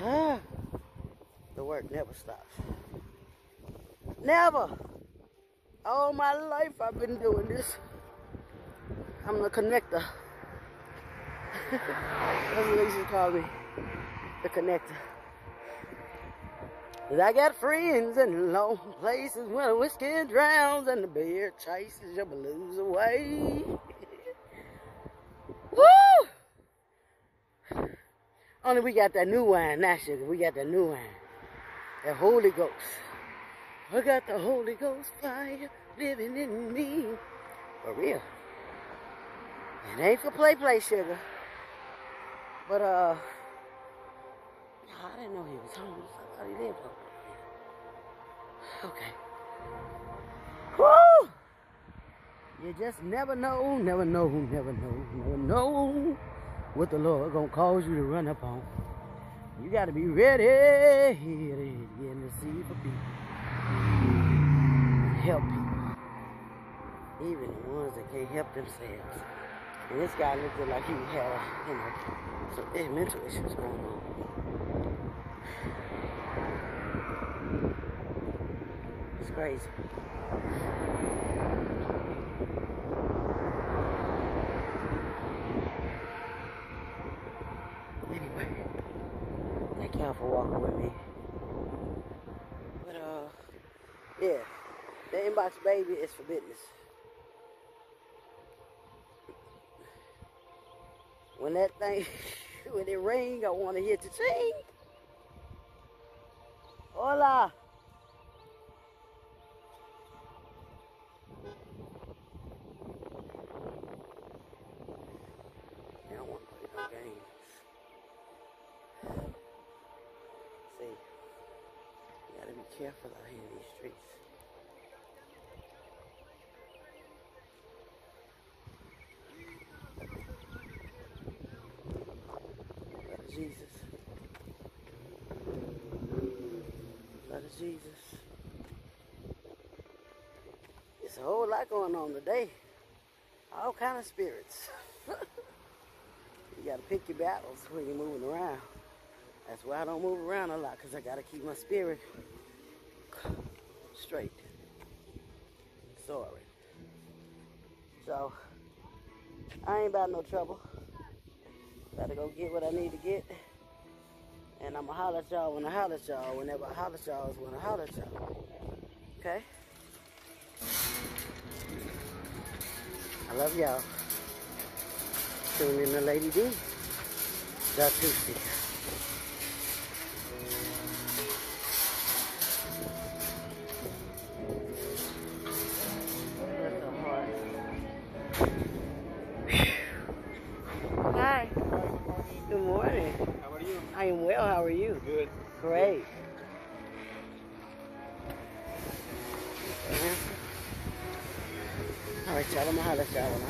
Ah, the work never stops. Never. All my life I've been doing this. I'm the connector. That's what they used call me. The connector. I got friends in long places where the whiskey drowns and the beer chases your blues away. Woo! Only we got that new wine, now sugar. We got that new wine. The Holy Ghost. I got the Holy Ghost fire living in me. For real. It ain't for play play sugar. But uh I didn't know he was homeless. I thought he lived over. Okay. Woo! You just never know, never know, never know, never know what the Lord gonna cause you to run up on. You gotta be ready to get in the sea for people. Help people. Even the ones that can't help themselves. And this guy looked like he had, you know, some mental issues going on. It's crazy. Y'all for walking with me. But uh, yeah, the inbox baby is for business. When that thing, when it ring, I want to hear the ching. Hola. I don't want to play no games. Careful out here in these streets. Blood of Jesus. Blood of Jesus. It's a whole lot going on today. All kind of spirits. you gotta pick your battles when you're moving around. That's why I don't move around a lot, because I gotta keep my spirit straight. Sorry. So, I ain't about no trouble. Gotta go get what I need to get. And I'ma holler at y'all when I holler at y'all. Whenever I holler at y'all is when I holler at y'all. Okay? I love y'all. Tune in to Lady D. The Hi. Good morning. How are you? I am well. How are you? Good. Great. Uh-huh. All right, y'all. I'm gonna holler at y'all when I